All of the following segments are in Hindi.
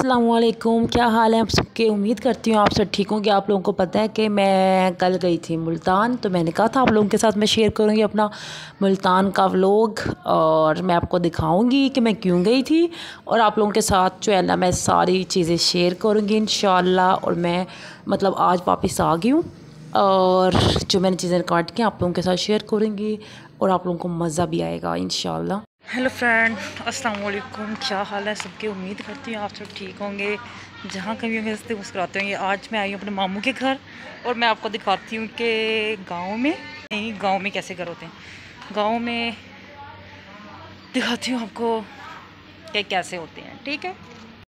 असलकुम क्या हाल है आप सबके? उम्मीद करती हूँ आप सब ठीक होंगे। आप लोगों को पता है कि मैं कल गई थी मुल्तान तो मैंने कहा था आप लोगों के साथ मैं शेयर करूँगी अपना मुल्तान का व्लॉग और मैं आपको दिखाऊँगी कि मैं क्यों गई थी और आप लोगों के साथ जो है ना मैं सारी चीज़ें शेयर करूँगी इन और मैं मतलब आज वापस आ गई हूँ और जो मैंने चीज़ें काट के आप लोगों के साथ शेयर करूँगी और आप लोगों को मज़ा भी आएगा इन हेलो फ्रेंड, अस्सलाम वालेकुम क्या हाल है? सबके उम्मीद करती हूँ आप सब ठीक होंगे। जहाँ कभी होंगे हँसते मुस्कुराते होंगे। आज मैं आई हूँ अपने मामू के घर और मैं आपको दिखाती हूँ कि गाँव में, नहीं, गाँव में कैसे घर होते हैं। गाँव में दिखाती हूँ आपको कि कैसे होते हैं, ठीक है?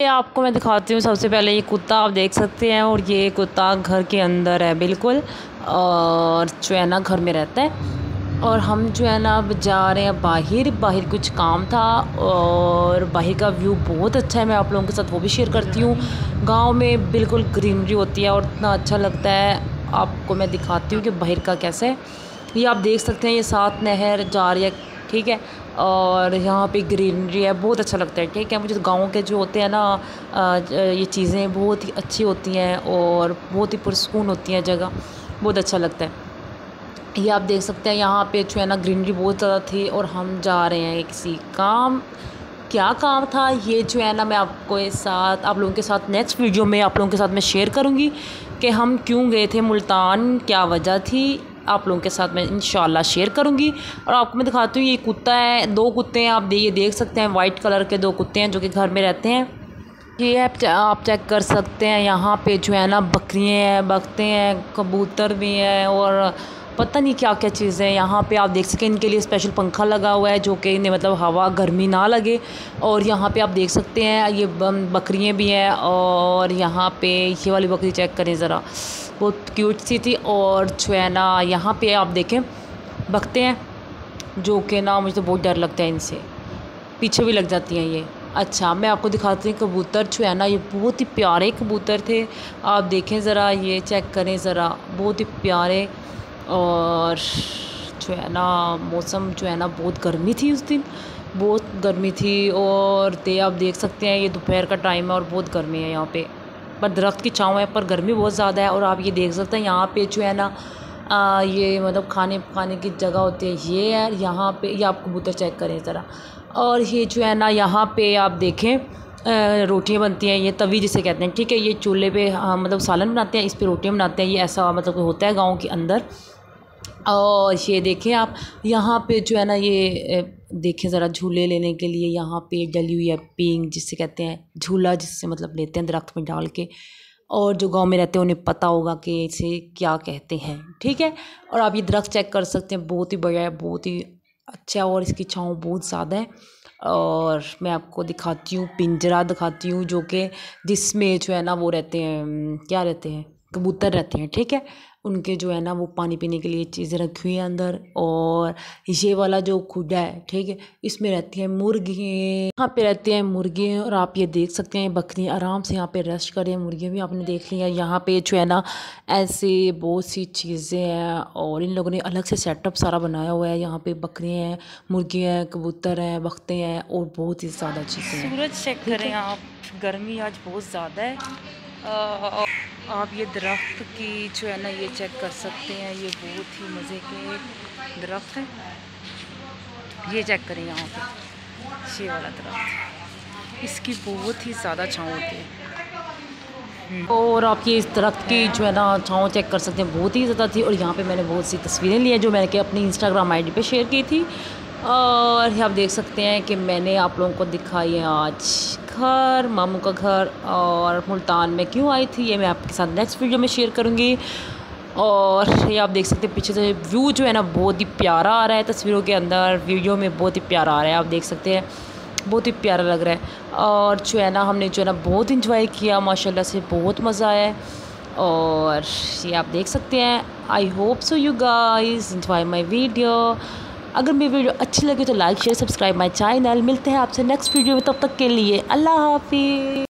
ये आपको मैं दिखाती हूँ, सबसे पहले ये कुत्ता आप देख सकते हैं और ये कुत्ता घर के अंदर है, बिल्कुल। और जो घर में रहता है। और हम जो है ना अब जा रहे हैं बाहर। बाहर कुछ काम था और बाहर का व्यू बहुत अच्छा है, मैं आप लोगों के साथ वो भी शेयर करती हूँ। गाँव में बिल्कुल ग्रीनरी होती है और इतना अच्छा लगता है। आपको मैं दिखाती हूँ कि बाहर का कैसे है। ये आप देख सकते हैं, ये सात नहर जा रही है, ठीक है? और यहाँ पे ग्रीनरी है, बहुत अच्छा लगता है, ठीक है? मुझे तो गाँव के जो होते हैं ना ये चीज़ें बहुत ही अच्छी होती हैं और बहुत ही पुरस्कून होती हैं जगह। बहुत अच्छा लगता है। ये आप देख सकते हैं, यहाँ पे जो है ना ग्रीनरी बहुत ज़्यादा थी और हम जा रहे हैं किसी काम। क्या काम था? ये जो है ना, मैं आपको साथ, आप लोगों के साथ नेक्स्ट वीडियो में आप लोगों के साथ मैं शेयर करूँगी कि हम क्यों गए थे मुल्तान, क्या वजह थी? आप लोगों के साथ मैं इन शेयर करूँगी। और आपको मैं दिखाती हूँ, ये कुत्ता है, दो कुत्ते हैं, आप ये देख सकते हैं वाइट कलर के दो कुत्ते हैं जो कि घर में रहते हैं। ये आप आप चेक कर सकते हैं, यहाँ पे जो है ना, बकरियाँ हैं, बकते हैं, कबूतर भी हैं और पता नहीं क्या क्या चीज़ें हैं। यहाँ पे आप देख सकें इनके लिए स्पेशल पंखा लगा हुआ है, जो कि इन्हें मतलब हवा गर्मी ना लगे। और यहाँ पे आप देख सकते हैं, ये बकरियाँ भी हैं और यहाँ पे ये वाली बकरी चेक करें ज़रा। बहुत क्यूट सी थी और जो है ना यहाँ पर आप देखें बकते हैं, जो कि ना मुझे तो बहुत डर लगता है इनसे। पीछे भी लग जाती हैं ये। अच्छा मैं आपको दिखाती हूँ कबूतर जो है ना ये बहुत ही प्यारे कबूतर थे। आप देखें ज़रा, ये चेक करें ज़रा, बहुत ही प्यारे और जो है ना मौसम जो है ना बहुत गर्मी थी उस दिन। बहुत गर्मी थी और ते आप देख सकते हैं ये दोपहर का टाइम है और बहुत गर्मी है यहाँ पे। पर दरख्त की छाँव है पर गर्मी बहुत ज़्यादा है और आप ये देख सकते हैं यहाँ पे जो है ना आ, ये मतलब खाने खाने की जगह होती है ये है यहाँ पे ये आप कबूतर चेक करें ज़रा। और ये जो है ना यहाँ पे आप देखें रोटियाँ बनती हैं, ये तवी जिसे कहते हैं, ठीक है, ये चूल्हे पे हाँ मतलब सालन बनाते हैं, इस पर रोटियाँ बनाते हैं, ये ऐसा मतलब होता है गाँव के अंदर। और ये देखें आप, यहाँ पे जो है ना, ये देखें ज़रा झूले लेने के लिए यहाँ पे डली हुई है पिंग जिससे कहते हैं, झूला जिससे मतलब लेते हैं दरख्त में डाल के। और जो गाँव में रहते हैं, उन्हें पता होगा कि इसे क्या कहते हैं, ठीक है? और आप ये दरख्त चेक कर सकते हैं, बहुत ही बढ़िया है, बहुत ही अच्छा और इसकी छाँव बहुत ज़्यादा है। और मैं आपको दिखाती हूँ, पिंजरा दिखाती हूँ जो कि जिसमें जो है ना वो रहते हैं, क्या रहते हैं? कबूतर रहते हैं ठीक है? उनके जो है ना वो पानी पीने के लिए चीज़ें रखी हुई हैं अंदर और ये वाला जो खुडा है ठीक है? इसमें रहती हैं मुर्गी यहाँ पे रहते हैं मुर्गे और आप ये देख सकते हैं बकरी आराम से यहाँ पे रेस्ट करें। मुर्गियाँ भी आपने देख ली हैं। यहाँ पे जो है ना ऐसे बहुत सी चीज़ें हैं और इन लोगों ने अलग से सेटअप सारा बनाया हुआ है। यहाँ पे बकरियाँ हैं मुर्गी हैं कबूतर हैं बख्ते हैं और बहुत ही ज़्यादा चीज़ें सूरज चेक करें आप। गर्मी आज बहुत ज़्यादा है। आप ये दरख्त की जो है ना, ये चेक कर सकते हैं। ये बहुत ही मज़े के दरख्त है। ये चेक करें यहाँ पे। ये वाला दरख्त। इसकी बहुत ही ज़्यादा छाँव होती है। हम्म। और आप ये इस दरख्त की जो है ना, छाँव चेक कर सकते हैं। बहुत ही ज़्यादा थी और यहाँ पे मैंने बहुत सी तस्वीरें ली हैं जो मैंने कि अपनी इंस्टाग्राम आईडी पे शेयर की थी। और आप देख सकते हैं कि मैंने आप लोगों को दिखाई है आज। घर, मामू का घर और मुल्तान में क्यों आई थी, ये मैं आपके साथ नेक्स्ट वीडियो में शेयर करूँगी। और ये आप देख सकते हैं, पीछे से व्यू जो है ना, बहुत ही प्यारा आ रहा है तस्वीरों के अंदर। वीडियो में बहुत ही प्यारा आ रहा है, आप देख सकते हैं। बहुत ही प्यारा लग रहा है। और जो है ना, हमने जो है ना, बहुत इंजॉय किया, माशाल्लाह से बहुत मज़ा आया और ये आप देख सकते हैं I hope so you guys enjoy my video अगर मेरी वीडियो अच्छी लगी तो like share subscribe my channel मिलते हैं आपसे नेक्स्ट वीडियो में, तब तक के लिए अल्लाह हाफिज़।